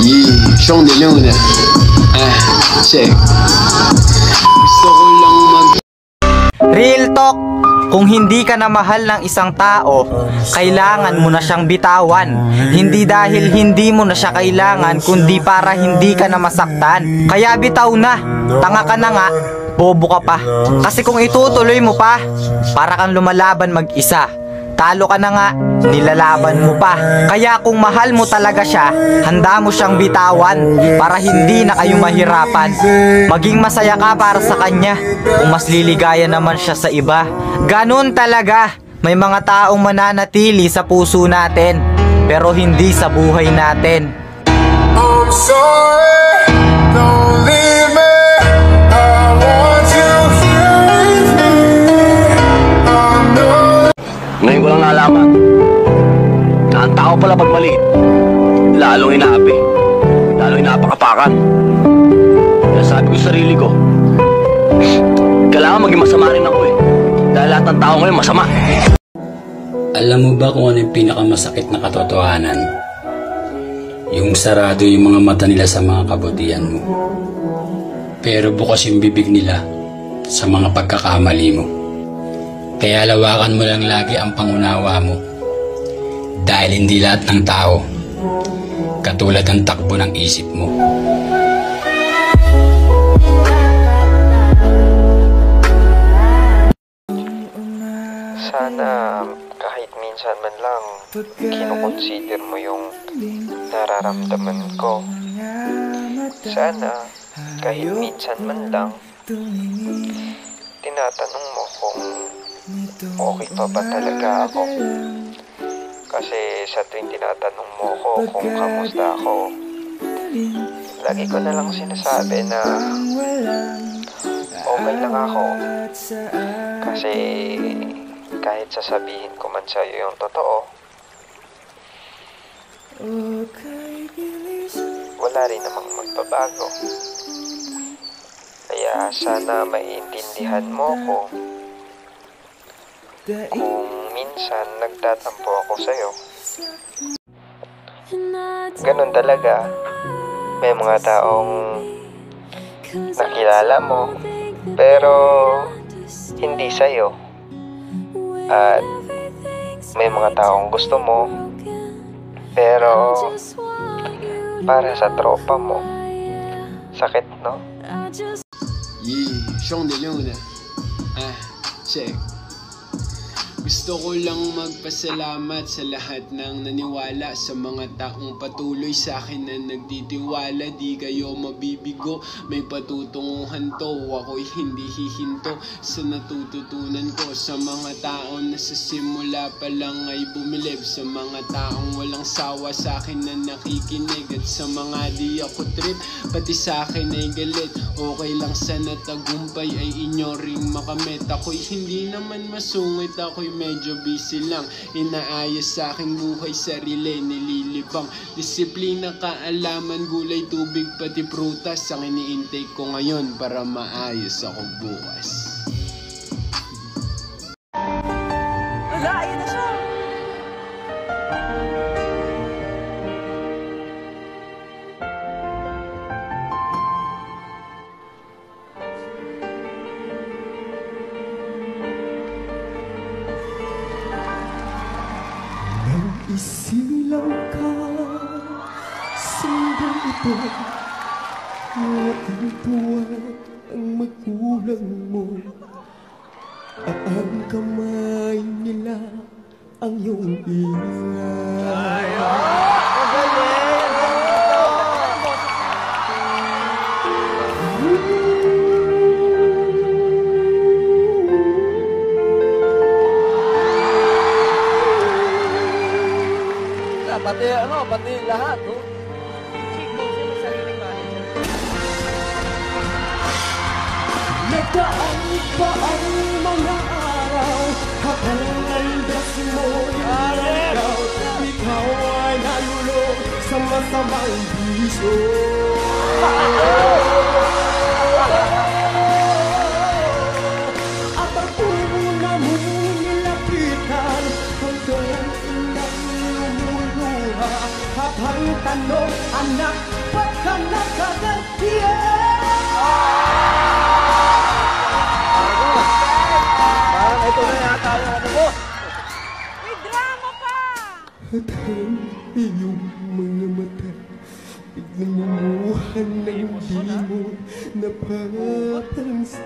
Yeah, siyang de luna. Eh. Ah, check. Gusto ko lang mag... Real talk! Kung hindi ka na mahal ng isang tao, kailangan mo na siyang bitawan. Hindi dahil hindi mo na siya kailangan, kundi para hindi ka na masaktan. Kaya bitaw na, tanga ka na nga, bobo ka pa. Kasi kung itutuloy mo pa, para kang lumalaban mag-isa. Talo ka na nga, nilalaban mo pa. Kaya kung mahal mo talaga siya, handa mo siyang bitawan para hindi na kayo mahirapan. Maging masaya ka para sa kanya kung mas liligaya naman siya sa iba. Ganun talaga. May mga taong mananatili sa puso natin pero hindi sa buhay natin. I'm sorry, pala pag maliit, lalong inaapi, lalong inapakapakan. Kaya sabi ko sa sarili ko, kailangan maging masama rin ako eh. Dahil lahat ng tao ngayon masama. Alam mo ba kung ano yung pinakamasakit na katotohanan? Yung sarado yung mga mata nila sa mga kabutihan mo. Pero bukas yung bibig nila sa mga pagkakamali mo. Kaya lawakan mo lang lagi ang pangunawa mo. Dahil hindi lahat ng tao katulad ng takbo ng isip mo. Sana kahit minsan man lang kinukonsider mo yung nararamdaman ko. Sana kahit minsan man lang tinatanong mo kung okay pa ba talaga ako. Kasi sa tuwing tinatanong mo ko kung kamusta ako, lagi ko na lang sinasabi na okay lang ako. Kasi kahit sasabihin ko man sa'yo yung totoo, wala rin namang magbabago. Kaya sana maiintindihan mo ko kung minsan nagtatampo ako sa'yo. Ganun talaga. May mga taong nakilala mo, pero hindi sa'yo. At may mga taong gusto mo, pero para sa tropa mo. Sakit, no? Yeah, Sean de Luna. Eh. Ah, check. Gusto ko lang magpasalamat sa lahat ng naniwala sa mga taong patuloy sa akin na nagtitiwala. Di kayo mabibigo, may patutunguhan to. Ako'y hindi hihinto sa natututunan ko. Sa mga taong na simula pa lang ay bumilib. Sa mga taong walang sawa sa akin na nakikinig. At sa mga di ako trip, pati sa akin ay galit. Okay lang sana tagumpay ay inyo ring makamit. Ako'y hindi naman masungit, ako'y medyo busy lang. Inaayos sa aking buhay, sarili nililibang. Disiplina, kaalaman, gulay, tubig, pati prutas Ang iniintake ko ngayon para maayos ako bukas Isilang ka. Sa mundang ito Natutuwa ang magulang mo. At ang kamay nila ang iyong ingay lahat. No? Nagdaan pa ang mga araw Habang landas mo nilagaw Ikaw ay nalulong sa masamang bisyo Habang tanong Anak, ba't ka nakagantiyan? At ang iyong mga mata Pinamumuhan ng di mo napapansin